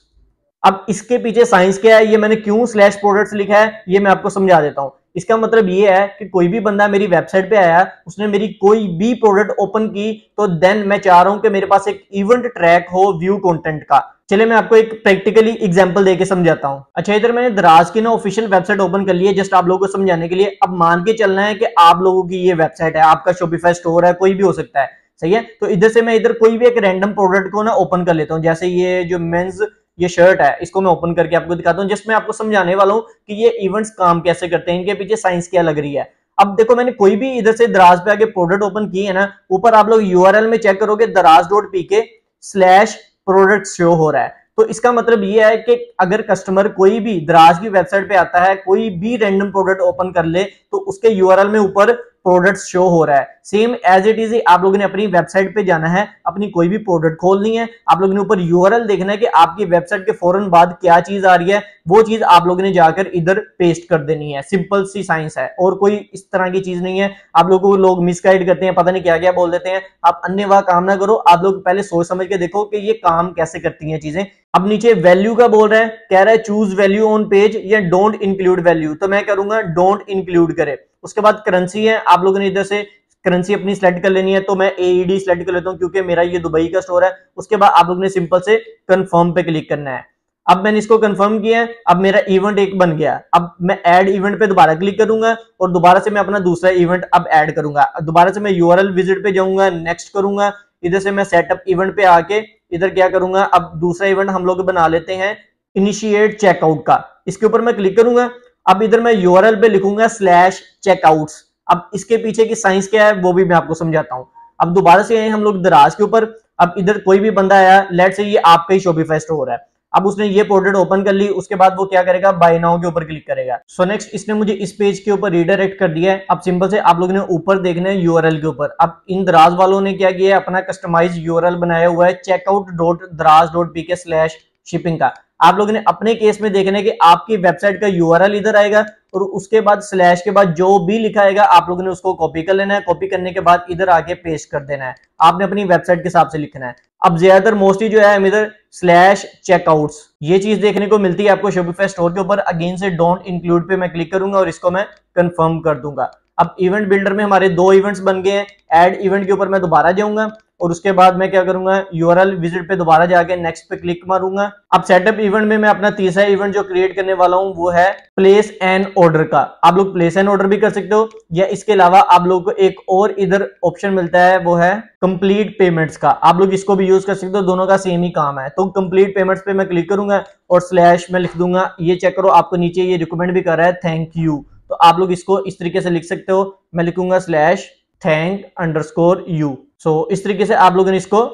अब इसके पीछे साइंस क्या है? ये मैंने क्यों स्लैश प्रोडक्ट्स लिखा है? ये मैं आपको समझा देता हूँ। इसका मतलब ये है कि कोई भी बंदा मेरी वेबसाइट पे आया, उसने मेरी कोई भी प्रोडक्ट ओपन की तो देन मैं चाह रहा हूँ कि मेरे पास एक इवेंट ट्रैक हो व्यू कंटेंट का। चलिए मैं आपको एक प्रैक्टिकली एग्जांपल देके समझाता हूँ। अच्छा इधर मैंने दराज की ना ऑफिशियल वेबसाइट ओपन कर ली है जस्ट आप लोगों को समझाने के लिए। अब मान के चलना है कि आप लोगों की ये वेबसाइट है, आपका शोपिफाई स्टोर है, कोई भी हो सकता है। सही है? तो इधर से मैं इधर कोई भी एक रैंडम प्रोडक्ट को ना ओपन कर लेता हूँ, जैसे ये जो मेन्स ये शर्ट है, इसको मैं ओपन करके आपको दिखाता हूँ। जिसमें आपको समझाने वाला हूँ कि ये इवेंट्स काम कैसे करते हैं, इनके पीछे साइंस क्या लग रही है। अब देखो, मैंने कोई भी इधर से दराज पे आगे प्रोडक्ट ओपन की है ना, ऊपर आप लोग यूआरएल में चेक करोगे, Daraz dot P K slash product show हो रहा है। तो इसका मतलब यह है कि अगर कस्टमर कोई भी, दराज की वेबसाइट पे आता है, कोई भी रैंडम प्रोडक्ट ओपन कर ले तो उसके यूआरएल में ऊपर प्रोडक्ट शो हो रहा है। सेम एज इट इज़ आप लोगों ने अपनी वेबसाइट पे जाना है, अपनी कोई भी प्रोडक्ट खोलनी है, आप लोगों ने ऊपर यूआरएल देखना है कि आपकी वेबसाइट के फ़ौरन बाद क्या चीज़ आ रही है, वो चीज़ आप लोगों ने जाकर इधर पेस्ट कर देनी है। सिंपल सी साइंस है, और कोई इस तरह की चीज़ नहीं है। आप लोगों को लोग मिसगाइड करते हैं, पता नहीं क्या क्या बोल देते हैं। आप अन्य वाह काम ना करो, आप लोग पहले सोच समझ के देखो कि ये काम कैसे करती हैं चीज़ें। अब नीचे वैल्यू का बोल रहा है? कह रहा है चूज़ वैल्यू ऑन पेज या डोंट इंक्लूड वैल्यू तो मैं करूँगा डोंट इंक्लूड करे। उसके बाद करेंसी है, आप लोगों ने इधर से करेंसी अपनी सेलेक्ट कर लेनी है तो मैं एईडी सेलेक्ट कर लेता हूँ, क्योंकि मेरा ये दुबई का स्टोर है। उसके बाद आप लोग ने सिंपल से कंफर्म पे क्लिक करना है। अब मैंने इसको कंफर्म किया है, अब मेरा इवेंट एक बन गया। अब मैं ऐड इवेंट पे दोबारा क्लिक करूँगा, और दोबारा से मैं अपना दूसरा इवेंट अब ऐड करूँगा। दोबारा से मैं यूआरएल विज़िट पे जाऊँगा नेक्स्ट करूँगा इधर से मैं सेटअप इवेंट पे आके इधर क्या करूँगा, अब दूसरा इवेंट हम लोग बना लेते हैं इनिशिएट चेकआउट का। इसके ऊपर मैं क्लिक करूँगा, अब इधर मैं यूआरएल पे लिखूँगा स्लैश चेकआउट अब इसके पीछे की साइंस क्या है, वो भी मैं आपको समझाता हूँ। अब दोबारा से हम लोग दराज के ऊपर। अब इधर कोई भी बंदा आया लेट से ये आपका ही शोपी फेस्ट हो रहा है। अब उसने ये पोर्ट्रेट ओपन कर ली, उसके बाद वो क्या करेगा? बाय नाउ के ऊपर क्लिक करेगा। सो so नेक्स्ट इसने मुझे इस पेज के ऊपर रीडायरेक्ट कर दिया है। अब सिंपल से आप लोगों ने ऊपर देखना है यूआरएल के ऊपर। अब इन दराज वालों ने क्या किया अपना कस्टमाइज यूआरएल बनाया हुआ है। Checkout dot Daraz dot P K slash shipping का। आप लोगों ने अपने केस में देखना कि आपकी वेबसाइट का यूआरएल इधर आएगा और उसके बाद स्लैश के बाद जो भी लिखा आएगा, आप लोगों ने उसको कॉपी कर लेना है। कॉपी करने के बाद इधर आके पेस्ट कर देना है। आपने अपनी वेबसाइट के हिसाब से लिखना है। अब ज़्यादातर मोस्टली जो है हम इधर स्लैश चेकआउट्स ये चीज़ देखने को मिलती है आपको शोपिफाई स्टोर के ऊपर। अगेन से डोंट इंक्लूड पे मैं क्लिक करूँगा और इसको मैं कंफर्म कर दूँगा। अब इवेंट बिल्डर में हमारे दो इवेंट्स बन गए हैं। एड इवेंट के ऊपर मैं दोबारा जाऊँगा। और उसके बाद मैं क्या करूँगा यूआरएल विज़िट पे दोबारा जाके नेक्स्ट पे क्लिक मारूँगा। अब सेटअप इवेंट में मैं अपना तीसरा इवेंट जो क्रिएट करने वाला हूँ, वो है प्लेस एंड ऑर्डर का। आप लोग प्लेस एंड ऑर्डर भी कर सकते हो, या इसके अलावा आप लोग को एक और इधर ऑप्शन मिलता है, वो है कंप्लीट पेमेंट्स का। आप लोग इसको भी यूज़ कर सकते हो, दोनों का सेम ही काम है। तो कंप्लीट पेमेंट्स पे मैं क्लिक करूँगा और स्लैश में लिख दूँगा, ये चेक करो, आपको नीचे ये रिकमेंड भी कर रहा है थैंक यू तो आप लोग इसको इस तरीके से लिख सकते हो, मैं लिखूँगा slash thank underscore you so so, इस तरीके से आप लोगों ने इसको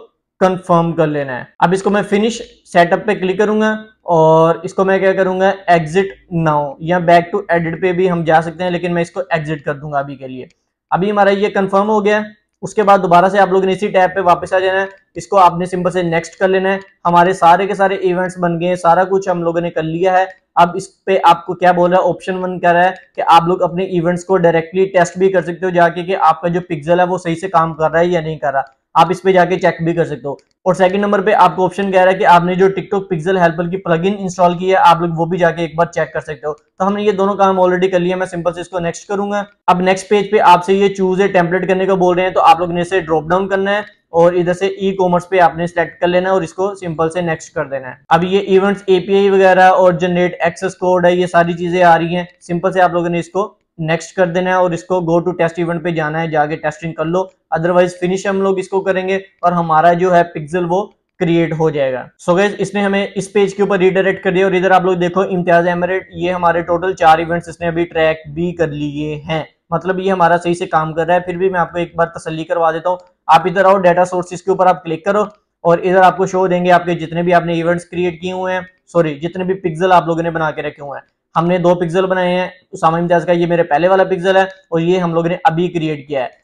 कंफर्म कर लेना है। अब इसको मैं फिनिश सेटअप पे क्लिक करूँगा और इसको मैं क्या करूँगा? एग्जिट नाउ या बैक टू एडिट पे भी हम जा सकते हैं लेकिन मैं इसको एग्जिट कर दूँगा अभी के लिए। अभी हमारा ये कंफर्म हो गया। उसके बाद दोबारा से आप लोगों ने इसी टैब पे वापस आ जाना है। इसको आपने सिंपल से नेक्स्ट कर लेना है। हमारे सारे के सारे इवेंट्स बन गए सारा कुछ हम लोगों ने कर लिया है। अब इस पे आपको क्या बोल रहा है? ऑप्शन वन कह रहा है कि आप लोग अपने इवेंट्स को डायरेक्टली टेस्ट भी कर सकते हो, जाके कि आपका जो पिक्सल है वो सही से काम कर रहा है या नहीं कर रहा। आप इस पे जाके चेक भी कर सकते हो। और सेकंड नंबर पे आपको ऑप्शन कह रहा है कि आपने जो टिकटॉक पिक्सल हेल्पर की प्लगइन इंस्टॉल की है, आप लोग वो भी जाके एक बार चेक कर सकते हो। तो हमने ये दोनों काम ऑलरेडी कर लिया मैं सिंपल से इसको नेक्स्ट करूँगा। अब नेक्स्ट पेज पे आपसे ये चूज़ है टेम्पलेट करने को बोल रहे हैं तो आप लोग ने इसे ड्रॉप डाउन करना है। और इधर से ई कॉमर्स पे आपने सेलेक्ट कर लेना है और इसको सिंपल से नेक्स्ट कर देना है। अब ये इवेंट्स एपीआई वगैरह और जनरेट एक्सेस कोड है, ये सारी चीज़ें आ रही हैं। सिंपल से आप लोगों ने इसको नेक्स्ट कर देना है और इसको गो टू टेस्ट इवेंट पे जाना है, जाके टेस्टिंग कर लो। अदरवाइज़ फिनिश हम लोग इसको करेंगे और हमारा जो है पिक्सल वो क्रिएट हो जाएगा। सो so गैस इसने हमें इस पेज के ऊपर रिडायरेक्ट कर दिया और इधर आप लोग देखो इम्तियाज़ एमरेट ये हमारे टोटल चार इवेंट्स इसने अभी ट्रैक भी कर लिए हैं। मतलब ये हमारा सही से काम कर रहा है। फिर भी मैं आपको एक बार तसली करवा देता हूँ। आप इधर आओ डाटा सोर्सेज के ऊपर आप क्लिक करो और इधर आपको शो देंगे आपके जितने भी आपने इवेंट्स क्रिएट किए हुए हैं। सॉरी जितने भी पिक्सल आप लोगों ने बना के रखे हुए हैं। हमने दो पिक्सल बनाए हैं। उसामा इम्तियाज़ का ये मेरे पहले वाला पिक्सल है और ये हम लोगों ने अभी क्रिएट किया है।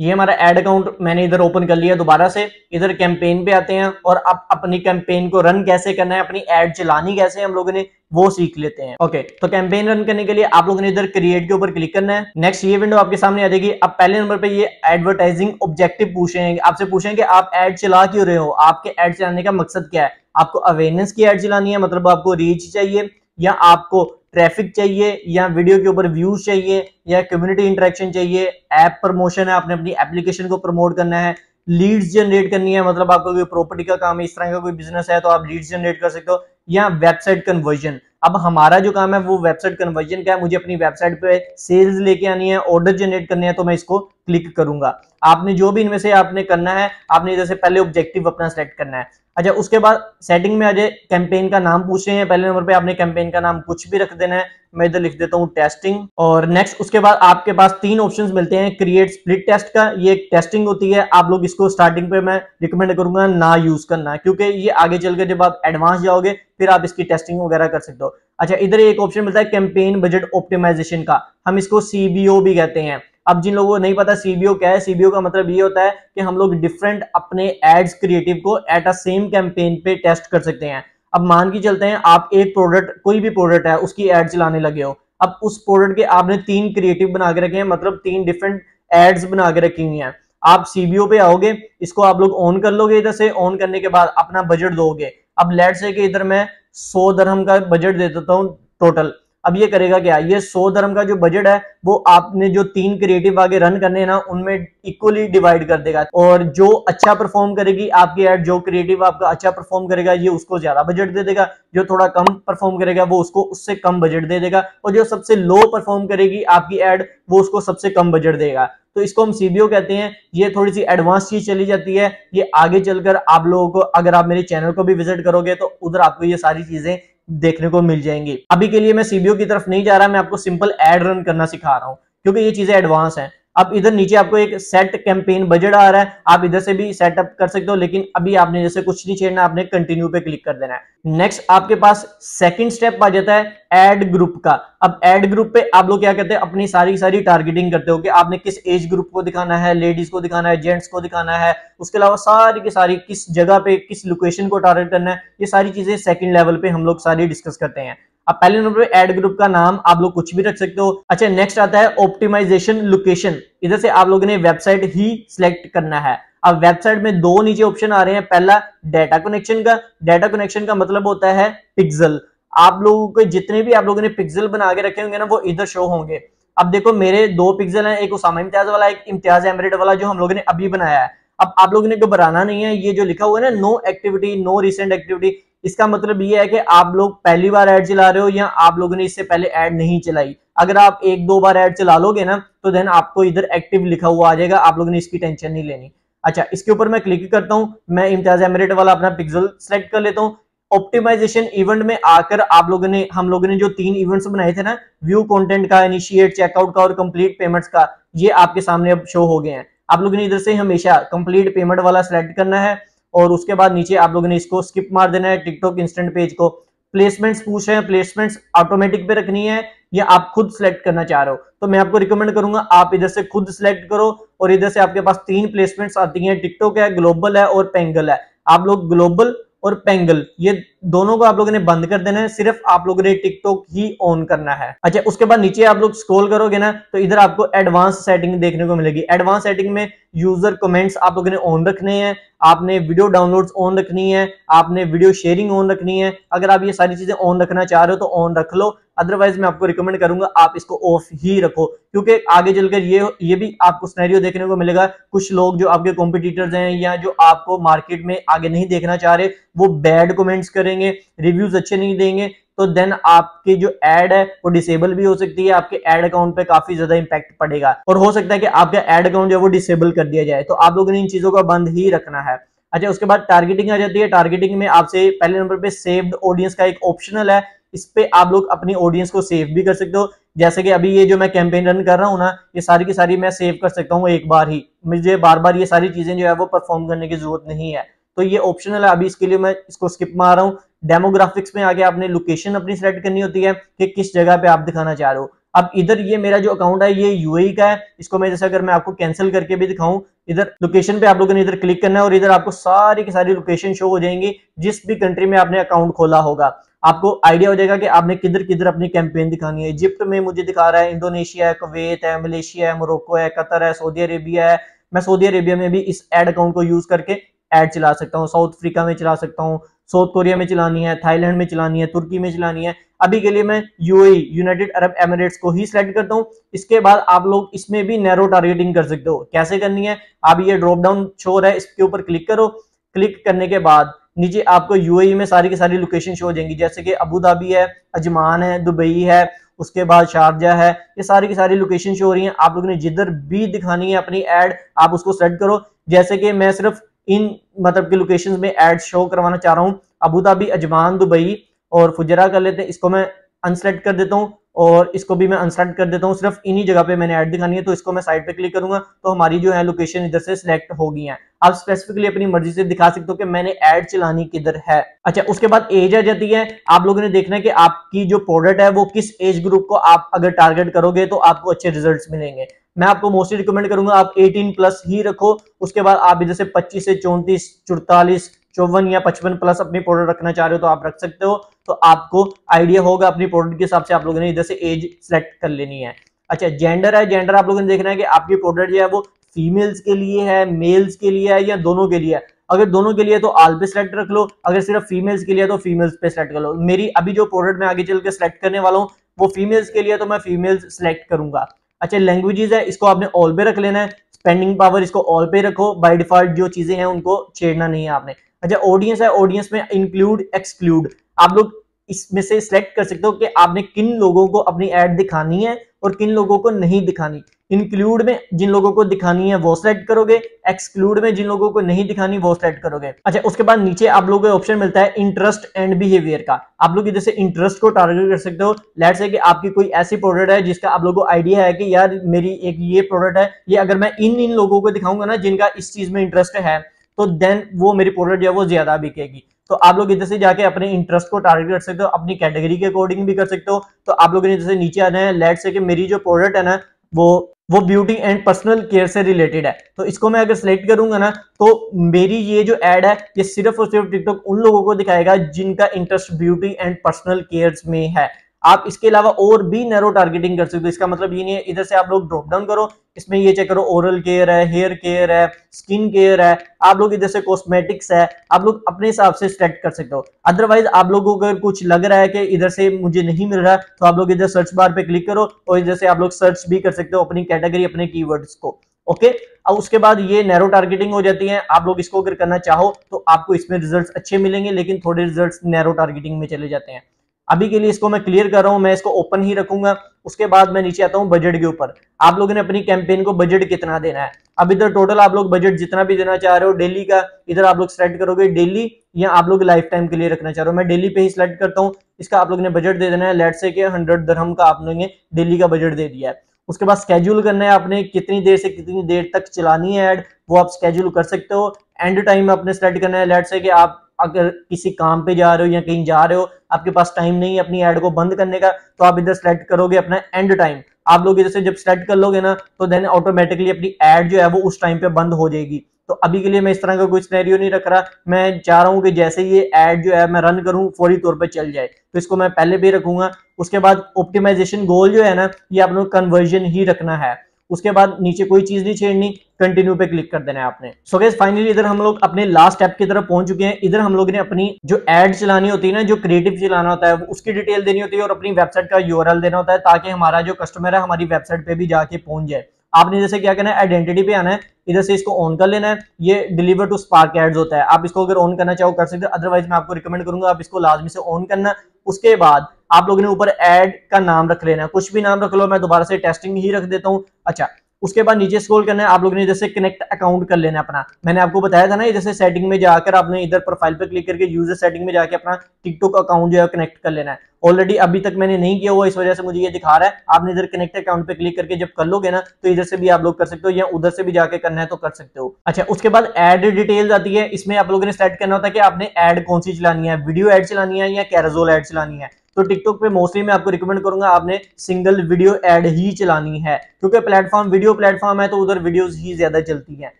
ये हमारा एड अकाउंट मैंने इधर ओपन कर लिया दोबारा से। इधर कैंपेन पे आते हैं और अब अपनी कैंपेन को रन कैसे करना है, अपनी एड चलानी कैसे हम लोगों ने। वो सीख लेते हैं। ओके तो कैंपेन रन करने के लिए आप लोगों ने इधर क्रिएट के ऊपर क्लिक करना है। नेक्स्ट ये विंडो आपके सामने आ जाएगी। अब पहले नंबर पे ये एडवर्टाइजिंग ऑब्जेक्टिव पूछेंगे। आपसे पूछेंगे आप एड चला क्यों रहे हो? आपके एड चलाने का मकसद क्या है? आपको अवेयरनेस की एड चलानी है मतलब आपको रीच चाहिए या आपको ट्रैफ़िक चाहिए या वीडियो के ऊपर व्यूज़ चाहिए या कम्युनिटी इंटरेक्शन चाहिए। ऐप प्रमोशन है, आपने अपनी एप्लीकेशन को प्रमोट करना है। लीड्स जनरेट करनी है मतलब आपको कोई प्रॉपर्टी का काम है, इस तरह का कोई बिज़नेस है तो आप लीड्स जनरेट कर सकते हो। या वेबसाइट कन्वर्जन अब हमारा जो काम है, वो वेबसाइट कन्वर्जन का है। मुझे अपनी वेबसाइट पे सेल्स लेके आनी है ऑर्डर जनरेट करने हैं तो मैं इसको क्लिक करूँगा। आपने जो भी इनमें से आपने करना है, आपने जैसे पहले ऑब्जेक्टिव अपना सेलेक्ट करना है। अच्छा उसके बाद सेटिंग में जाए कैंपेन का नाम पूछ रहे हैं। पहले नंबर पे आपने कैंपेन का नाम कुछ भी रख देना है। मैं इधर लिख देता हूँ टेस्टिंग और नेक्स्ट उसके बाद आपके पास तीन ऑप्शंस मिलते हैं। क्रिएट स्प्लिट टेस्ट का, ये एक टेस्टिंग होती है। आप लोग इसको स्टार्टिंग पे मैं रिकमेंड करूँगा ना यूज़ करना, क्योंकि ये आगे चलकर जब आप एडवांस जाओगे, फिर आप इसकी टेस्टिंग वगैरह कर सकते हो। अच्छा इधर एक ऑप्शन मिलता है कैंपेन बजट ऑप्टिमाइजेशन का। हम इसको सीबीओ भी कहते हैं। अब जिन लोगों को नहीं पता सीबीओ क्या है? सीबीओ का मतलब ये होता है कि हम लोग डिफरेंट अपने एड्स क्रिएटिव को एट अ सेम कैंपेन पे टेस्ट कर सकते हैं। अब मान के चलते हैं, आप एक प्रोडक्ट कोई भी प्रोडक्ट है, उसकी एड चलाने लगे हो। अब उस प्रोडक्ट के आपने तीन क्रिएटिव बना के रखे हैं मतलब तीन डिफरेंट एड्स बना के रखी हुई हैं। आप सीबीओ पे आओगे, इसको आप लोग ऑन कर लोगे इधर से ऑन करने के बाद अपना बजट दोगे। अब लेट से कि इधर मैं सौ दरहम का बजट दे देता हूँ टोटल अब ये करेगा क्या? ये सौ धर्म का जो बजट है, वो आपने जो तीन क्रिएटिव आगे रन करने हैं ना, उनमें इक्वली डिवाइड कर देगा। और जो अच्छा परफॉर्म करेगी आपकी एड जो क्रिएटिव आपका अच्छा परफॉर्म करेगा, ये उसको ज़्यादा बजट दे देगा। जो थोड़ा कम परफॉर्म करेगा, वो उसको उससे कम बजट दे देगा। और जो सबसे लो परफॉर्म करेगी आपकी एड वो उसको सबसे कम बजट देगा। तो इसको हम सीबीओ कहते हैं। ये थोड़ी सी एडवांस चीज़ चली जाती है। ये आगे चलकर आप लोगों को, अगर आप मेरे चैनल को भी विज़िट करोगे तो उधर आपको ये सारी चीज़ें देखने को मिल जाएँगी। अभी के लिए मैं सीबीओ की तरफ़ नहीं जा रहा, मैं आपको सिंपल एड रन करना सिखा रहा हूँ, क्योंकि ये चीज़ें एडवांस हैं। अब इधर नीचे आपको एक सेट कैंपेन बजट आ रहा है। आप इधर से भी सेटअप कर सकते हो, लेकिन अभी आपने जैसे कुछ नहीं छेड़ना, आपने कंटिन्यू पे क्लिक कर देना है। नेक्स्ट आपके पास सेकंड स्टेप आ जाता है एड ग्रुप का। अब एड ग्रुप पे आप लोग क्या कहते हैं? अपनी सारी सारी टारगेटिंग करते हो कि आपने किस एज ग्रुप को दिखाना है लेडीज़ को दिखाना है जेंट्स को दिखाना है, उसके अलावा सारी की सारी किस जगह पे, किस लोकेशन को टारगेट करना है, ये सारी चीज़ें सेकंड लेवल पे हम लोग सारी डिस्कस करते हैं। अब पहले नंबर पे एड ग्रुप का नाम आप लोग कुछ भी रख सकते हो। अच्छा नेक्स्ट आता है ऑप्टिमाइजेशन लोकेशन इधर से आप लोगों ने वेबसाइट ही सिलेक्ट करना है। अब वेबसाइट में दो नीचे ऑप्शन आ रहे हैं। पहला डाटा कनेक्शन का। डाटा कनेक्शन का मतलब होता है पिक्सल आप लोगों के जितने भी आप लोगों ने पिक्सल बना के रखे होंगे ना, वो इधर शो होंगे। अब देखो, मेरे दो पिक्सल हैं, एक उसामा इम्तियाज़ वाला, एक इम्तियाज़ एमरेट वाला, जो हम लोगों ने अभी बनाया है। अब आप लोगों ने घबराना नहीं है, ये जो लिखा हुआ है ना no activity no recent activity इसका मतलब ये है कि आप लोग पहली बार ऐड चला रहे हो या आप लोगों ने इससे पहले ऐड नहीं चलाई? अगर आप एक दो बार ऐड चला लोगे ना तो देन आपको इधर एक्टिव लिखा हुआ आ जाएगा, आप लोगों ने इसकी टेंशन नहीं लेनी। अच्छा इसके ऊपर मैं क्लिक करता हूँ, मैं इम्तियाज़ एमरेट वाला अपना पिक्सल सेलेक्ट कर लेता हूँ। ऑप्टिमाइजेशन इवेंट में आकर आप लोगों ने, हम लोगों ने जो तीन इवेंट्स बनाए थे ना व्यू कंटेंट का इनिशिएट चेकआउट का और कंप्लीट पेमेंट्स का, ये आपके सामने अब शो हो गए हैं। आप लोगों ने इधर से हमेशा कंप्लीट पेमेंट वाला सिलेक्ट करना है। और उसके बाद नीचे आप लोगों ने इसको स्किप मार देना है टिकटॉक इंस्टेंट पेज को। प्लेसमेंट्स पूछ रहे हैं प्लेसमेंट्स ऑटोमेटिक पे रखनी है, या आप खुद सिलेक्ट करना चाह रहे हो। तो मैं आपको रिकमेंड करूँगा, आप इधर से खुद सिलेक्ट करो और इधर से आपके पास तीन प्लेसमेंट्स आती हैं। टिकटॉक है ग्लोबल है और पेंगल है। आप लोग ग्लोबल और पेंगल ये दोनों को आप लोगों ने बंद कर देना है, सिर्फ़ आप लोगों ने टिकटॉक ही ऑन करना है। अच्छा उसके बाद नीचे आप लोग स्क्रॉल करोगे ना तो इधर आपको एडवांस सेटिंग देखने को मिलेगी। एडवांस सेटिंग में यूज़र कमेंट्स आप लोगों ने ऑन रखने हैं, आपने वीडियो डाउनलोड्स ऑन रखनी है, आपने वीडियो शेयरिंग ऑन रखनी है। अगर आप ये सारी चीज़ें ऑन रखना चाह रहे हो तो ऑन रख लो। अदरवाइज़ मैं आपको रिकमेंड करूँगा, आप इसको ऑफ़ ही रखो। क्योंकि आगे चलकर ये ये भी आपको स्नैरियो देखने को मिलेगा, कुछ लोग जो आपके कॉम्पिटिटर्स हैं या जो आपको मार्केट में आगे नहीं देखना चाह रहे, वो बैड कमेंट्स करेंगे रिव्यूज़ अच्छे नहीं देंगे तो देन आपकी जो एड है, वो डिसेबल भी हो सकती है, आपके एड अकाउंट पे काफ़ी ज़्यादा इंपैक्ट पड़ेगा। और हो सकता है कि आपका एड अकाउंट जो है, वो डिसेबल कर दिया जाए। तो आप लोगों ने इन चीज़ों का बंद ही रखना है। अच्छा उसके बाद टारगेटिंग आ जाती है। टारगेटिंग में आपसे पहले नंबर पे सेव्ड ऑडियंस का एक ऑप्शनल है। इस पे आप लोग अपनी ऑडियंस को सेव भी कर सकते हो। जैसे कि अभी ये जो मैं कैंपेन रन कर रहा हूँ ना, ये सारी की सारी मैं सेव कर सकता हूँ एक बार ही। मुझे बार बार ये सारी चीज़ें जो है वो परफॉर्म करने की ज़रूरत नहीं है। तो ये ऑप्शनल है, अभी इसके लिए मैं इसको स्किप मार रहा हूँ। डेमोग्राफिक्स में आगे आपने लोकेशन अपनी सेलेक्ट करनी होती है कि किस जगह पे आप दिखाना चाह रहे हो। अब इधर ये मेरा जो अकाउंट है, ये यूएई का है। इसको मैं जैसे अगर मैं आपको कैंसिल करके भी दिखाऊँ, इधर लोकेशन पे आप लोगों ने इधर क्लिक करना है और इधर आपको सारी की सारी लोकेशन शो हो जाएँगी। जिस भी कंट्री में आपने अकाउंट खोला होगा। आपको आइडिया हो जाएगा कि आपने किधर किधर अपनी कैंपेन दिखानी है। इजिप्ट में मुझे दिखा रहा है इंडोनेशिया है कुवैत है मलेशिया है मोरक्को है कतर है सऊदी अरेबिया है। मैं सऊदी अरेबिया में भी इस एड अकाउंट को यूज़ करके एड चला सकता हूँ। साउथ अफ्रीका में चला सकता हूँ साउथ कोरिया में चलानी है थाईलैंड में चलानी है तुर्की में चलानी है। अभी के लिए मैं यूएई यूनाइटेड अरब एमिरेट्स को ही सिलेक्ट करता हूँ। इसके बाद आप लोग इसमें भी नैरो टारगेटिंग कर सकते हो। कैसे करनी है? आप ये ड्रॉप डाउन शोर है, इसके ऊपर क्लिक करो। क्लिक करने के बाद नीचे आपको यूएई में सारी की सारी लोकेशन शो हो जाएँगी। जैसे कि अबू धाबी है अजमान है दुबई है, उसके बाद शारजा है, ये सारी की सारी लोकेशन शो हो रही है। आप लोगों ने जिधर भी दिखानी है अपनी एड आप उसको सेट करो। जैसे कि मैं सिर्फ़ इन मतलब की लोकेशन में एड शो करवाना चाह रहा हूँ। अबू धाबी अजमान दुबई और फुजरा कर लेते हैं। इसको मैं अनसेलेक्ट कर देता हूँ। और इसको भी मैं अनसेलेक्ट कर देता हूँ। सिर्फ़ इन्हीं जगह पे मैंने ऐड दिखानी है तो इसको मैं साइड पे क्लिक करूँगा तो हमारी जो है लोकेशन इधर से सिलेक्ट हो गई है। आप स्पेसिफिकली अपनी मर्ज़ी से दिखा सकते हो कि मैंने ऐड चलानी किधर है। अच्छा उसके बाद एज आ जाती है। आप लोगों ने देखना है कि आपकी जो प्रोडक्ट है, वो किस एज ग्रुप को आप अगर टारगेट करोगे तो आपको अच्छे रिज़ल्ट मिलेंगे। मैं आपको मोस्टली रिकमेंड करूँगा, आप 18 प्लस ही रखो। उसके बाद आप इधर से 25 से चौंतीस, चौतालीस चौवन या पचपन प्लस अपनी प्रोडक्ट रखना चाह रहे हो तो आप रख सकते हो। तो आपको आइडिया होगा अपनी प्रोडक्ट के हिसाब से आप लोगों ने इधर से एज सेलेक्ट कर लेनी है। अच्छा जेंडर है जेंडर आप लोगों ने देखना है कि आपकी प्रोडक्ट जो है वो फीमेल्स के लिए है मेल्स के लिए है या दोनों के लिए है। अगर दोनों के लिए तो आल पे सेलेक्ट रख लो, अगर सिर्फ़ फीमेल्स के लिए तो फीमेल्स पे सेलेक्ट कर लो। मेरी अभी जो प्रोडक्ट में आगे चल के सिलेक्ट करने वाला हूँ, वो फीमेल्स के लिए तो मैं फीमेल्स सेलेक्ट करूँगा। अच्छा लैंग्वेजेस है, इसको आपने ऑल पे रख लेना है। स्पेंडिंग पावर इसको ऑल पे रखो। बाय डिफ़ॉल्ट जो चीज़ें हैं उनको छेड़ना नहीं है आपने। अच्छा ऑडियंस है ऑडियंस में इंक्लूड एक्सक्लूड आप लोग इसमें से सिलेक्ट कर सकते हो कि आपने किन लोगों को अपनी एड दिखानी है और किन लोगों को नहीं दिखानी। इंक्लूड में जिन लोगों को दिखानी है, वो सिलेक्ट करोगे। एक्सक्लूड में जिन लोगों को नहीं दिखानी, वो सिलेक्ट करोगे। अच्छा उसके बाद नीचे आप लोगों को ऑप्शन मिलता है इंटरेस्ट एंड बिहेवियर का। आप लोग इधर से इंटरेस्ट को टारगेट कर सकते हो। लेट से कि आपकी कोई ऐसी प्रोडक्ट है जिसका आप लोगों को आइडिया है कि यार मेरी एक ये प्रोडक्ट है। ये अगर मैं इन इन लोगों को दिखाऊँगा ना जिनका इस चीज़ में इंटरेस्ट है तो देन वो मेरी प्रोडक्ट जो है वो ज़्यादा बिकेगी। तो आप लोग इधर से जाके अपने इंटरेस्ट को टारगेट कर सकते हो, अपनी कैटेगरी के अकॉर्डिंग भी कर सकते हो। तो आप लोग इधर से नीचे आना है लेट से कि मेरी जो प्रोडक्ट है ना, वो वो ब्यूटी एंड पर्सनल केयर से रिलेटेड है। तो इसको मैं अगर सिलेक्ट करूँगा ना तो मेरी ये जो एड है, ये सिर्फ़ और सिर्फ़ टिकटॉक उन लोगों को दिखाएगा जिनका interest beauty and personal care में है। आप इसके अलावा और भी नैरो टारगेटिंग कर सकते हो। इसका मतलब ये नहीं है, इधर से आप लोग ड्रॉप डाउन करो, इसमें ये चेक करो ओरल केयर है हेयर केयर है स्किन केयर है, आप लोग इधर से कॉस्मेटिक्स है, आप लोग अपने हिसाब से सेलेक्ट कर सकते हो। अदरवाइज़ आप लोगों को अगर कुछ लग रहा है कि इधर से मुझे नहीं मिल रहा तो आप लोग इधर सर्च बार पे क्लिक करो और इधर से आप लोग सर्च भी कर सकते हो अपनी कैटेगरी अपने कीवर्ड्स को। ओके अब उसके बाद ये नैरो टारगेटिंग हो जाती है। आप लोग इसको अगर करना चाहो तो आपको इसमें रिजल्ट्स अच्छे मिलेंगे, लेकिन थोड़े रिजल्ट्स नैरो टारगेटिंग में चले जाते हैं। अभी के लिए इसको मैं क्लियर कर रहा हूँ, मैं इसको ओपन ही रखूँगा। उसके बाद मैं नीचे आता हूँ बजट के ऊपर। आप लोगों ने अपनी कैंपेन को बजट कितना देना है? अब इधर टोटल आप लोग बजट जितना भी देना चाह रहे हो डेली का इधर आप लोग सेलेक्ट करोगे डेली या आप लोग लाइफ टाइम के लिए रखना चाह रहे हो? मैं डेली पे ही सिलेक्ट करता हूँ। इसका आप लोग ने बजट दे देना है। लेट से हंड्रेड दरहम का आप लोगों ने डेली का बजट दे दिया है। उसके बाद स्केड्यूल करना है आपने, कितनी देर से कितनी देर तक चलानी है एड वो आप स्केड्यूल कर सकते हो। एंड टाइम आपने सेलेक्ट करना है। लेट से कि आप अगर किसी काम पे जा रहे हो या कहीं जा रहे हो, आपके पास टाइम नहीं है अपनी एड को बंद करने का तो आप इधर सेलेक्ट करोगे अपना एंड टाइम आप लोग इधर से जब सेलेक्ट कर लोगे ना तो देन ऑटोमेटिकली अपनी एड जो है वो उस टाइम पे बंद हो जाएगी। तो अभी के लिए मैं इस तरह का कोई स्नैरियो नहीं रख रहा। मैं चाह रहा हूँ कि जैसे ये एड जो है मैं रन करूँ, फौरी तौर पर चल जाए। तो इसको मैं पहले भी रखूँगा। उसके बाद ऑप्टिमाइजेशन गोल जो है ना, ये आप लोग कन्वर्जन ही रखना है। उसके बाद नीचे कोई चीज़ नहीं छेड़नी कंटिन्यू पे क्लिक कर देना है आपने। सो गैस फाइनली इधर हम लोग अपने लास्ट स्टेप की तरफ़ पहुँच चुके हैं। इधर हम लोग ने अपनी जो एड चलानी होती है ना, जो क्रिएटिव चलाना होता है, उसकी डिटेल देनी होती है और अपनी वेबसाइट का यूआरएल देना होता है ताकि हमारा जो कस्टमर है, हमारी वेबसाइट पे भी जाके पहुँच जाए। आपने जैसे क्या करना है आइडेंटिटी पे आना है, इधर से इसको ऑन कर लेना है। ये डिलीवर टू स्पार्क एड्स होता है। आप इसको अगर ऑन करना चाहो, कर सकते हो। अदरवाइज़ मैं आपको रिकमेंड करूँगा, आप इसको लाजमी से ऑन करना। उसके बाद आप लोगों ने ऊपर एड का नाम रख लेना कुछ भी नाम रख लो, मैं दोबारा से टेस्टिंग ही रख देता हूँ। अच्छा उसके बाद नीचे स्क्रॉल करना है। आप लोगों ने जैसे कनेक्ट अकाउंट कर लेना अपना। मैंने आपको बताया था ना जैसे सेटिंग में जाकर आपने इधर प्रोफ़ाइल पर क्लिक करके यूज़र सेटिंग में जाकर अपना टिकटॉक अकाउंट जो है कनेक्ट कर लेना है। ऑलरेडी अभी तक मैंने नहीं किया हुआ, इस वजह से मुझे ये दिखा रहा है। आपने इधर कनेक्ट अकाउंट पे क्लिक करके जब कर लोगे ना तो इधर से भी आप लोग कर सकते हो या उधर से भी जाके करना है तो कर सकते हो। अच्छा उसके बाद एड डिटेल्स आती है। इसमें आप लोगों ने सेट करना होता है कि आपने एड कौन सी चलानी है वीडियो एड चलानी है या कैराजोल एड चलानी है। तो टिकटॉक पे मोस्टली मैं आपको रिकमेंड करूँगा, आपने सिंगल वीडियो एड ही चलानी है। क्योंकि प्लेटफॉर्म वीडियो प्लेटफॉर्म है तो उधर वीडियोस ही ज़्यादा चलती हैं।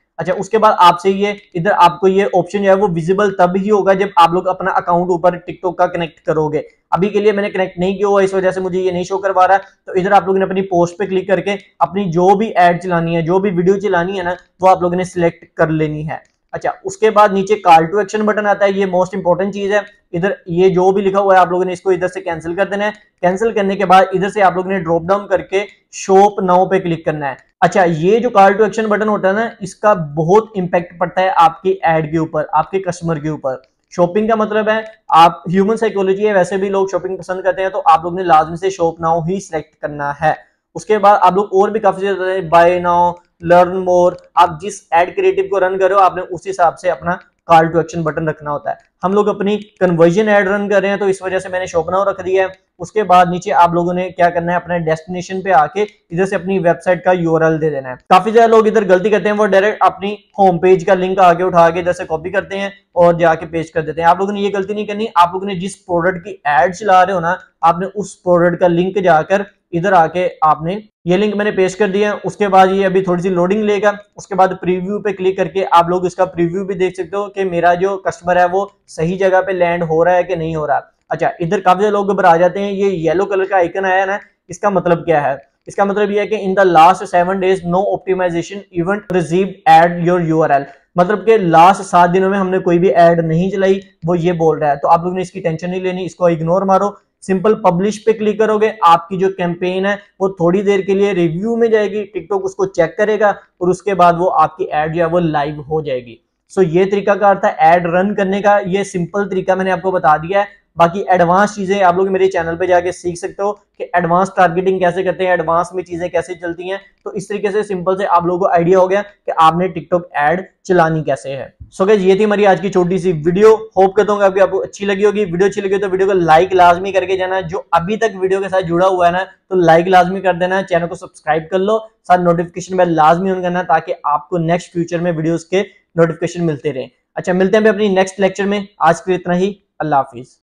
अच्छा उसके बाद आपसे ये, इधर आपको ये ऑप्शन जो है वो विजिबल तब ही होगा जब आप लोग अपना अकाउंट ऊपर टिकटॉक का कनेक्ट करोगे। अभी के लिए मैंने कनेक्ट नहीं किया हुआ, इस वजह से मुझे ये नहीं शो करवा रहा। तो इधर आप लोगों ने अपनी पोस्ट पे क्लिक करके अपनी जो भी एड चलानी है, जो भी वीडियो चलानी है ना, वो आप लोगों ने सिलेक्ट कर लेनी है। अच्छा उसके बाद नीचे कॉल टू एक्शन बटन आता है, ये मोस्ट इंपॉर्टेंट चीज़ है। इधर ये जो भी लिखा हुआ है, आप लोगों ने इसको इधर से कैंसिल कर देना है। कैंसिल करने के बाद इधर से आप लोगों ने ड्रॉप डाउन करके शॉप नाउ पे क्लिक करना है। अच्छा ये जो कॉल टू एक्शन बटन होता है ना, इसका बहुत इंपैक्ट पड़ता है आपके एड के ऊपर, आपके कस्टमर के ऊपर। शॉपिंग का मतलब है, आप ह्यूमन साइकोलॉजी है, वैसे भी लोग शॉपिंग पसंद करते हैं तो आप लोग ने लाजमी से शॉप नाउ ही सिलेक्ट करना है। उसके बाद आप लोग और भी काफ़ी ज़्यादा बाय नाउ लर्न मोर आप जिस एड क्रिएटिव को रन कर रहे हो, आपने उस हिसाब से अपना कॉल टू एक्शन बटन रखना होता है। हम लोग अपनी कन्वर्जन एड रन कर रहे हैं तो इस वजह से मैंने शोपनाव रख दिया है। उसके बाद नीचे आप लोगों ने क्या करना है, अपने डेस्टिनेशन पे आके इधर से अपनी वेबसाइट का यूआरएल दे देना है। काफ़ी ज़्यादा लोग इधर गलती करते हैं, वो डायरेक्ट अपनी होम पेज का लिंक आगे उठा के इधर से कॉपी करते हैं और जाके पेज कर देते हैं। आप लोगों ने ये गलती नहीं करनी, आप लोगों ने जिस प्रोडक्ट की एड चला रहे हो ना, आपने उस प्रोडक्ट का लिंक जाकर इधर आके आपने ये लिंक मैंने पेश कर दिया है। उसके बाद ये अभी थोड़ी सी लोडिंग लेगा। उसके बाद प्रीव्यू पे क्लिक करके आप लोग इसका प्रीव्यू भी देख सकते हो कि मेरा जो कस्टमर है, वो सही जगह पे लैंड हो रहा है कि नहीं हो रहा। अच्छा इधर काफ़ी लोग घबरा जाते हैं, ये येलो कलर का आइकन आया ना, इसका मतलब क्या है? इसका मतलब यह है कि in the last seven days no optimisation event receive ad your URL मतलब कि लास्ट सात दिनों में हमने कोई भी एड नहीं चलाई, वो ये बोल रहा है। तो आप लोग ने इसकी टेंशन नहीं लेनी, इसको इग्नोर मारो। सिंपल पब्लिश पे क्लिक करोगे, आपकी जो कैंपेन है, वो थोड़ी देर के लिए रिव्यू में जाएगी टिकटॉक उसको चेक करेगा और उसके बाद वो आपकी एड जो है वो लाइव हो जाएगी। सो ये तरीका का अर्थ है एड रन करने का, ये सिंपल तरीका मैंने आपको बता दिया है। बाकी एडवांस चीज़ें आप लोग मेरे चैनल पे जाके सीख सकते हो कि एडवांस टारगेटिंग कैसे करते हैं एडवांस में चीज़ें कैसे चलती हैं। तो इस तरीके से सिंपल से आप लोगों को आइडिया हो गया कि आपने टिकटॉक एड चलानी कैसे है। सो so ये थी हमारी आज की छोटी सी वीडियो होप करता हूँ आपकी अच्छी लगी होगी। वीडियो अच्छी लगी हो तो वीडियो को लाइक लाजमी करके जाना। जो अभी तक वीडियो के साथ जुड़ा हुआ है ना तो लाइक लाजमी कर देना। चैनल को सब्सक्राइब कर लो। साथ नोटिफिकेशन बेल लाजमी ऑन करना ताकि आपको नेक्स्ट फ्यूचर में वीडियो के नोटिफिकेशन मिलते रहे। अच्छा मिलते हैं अपनी नेक्स्ट लेक्चर में। आज के इतना ही। अल्लाह हाफिज।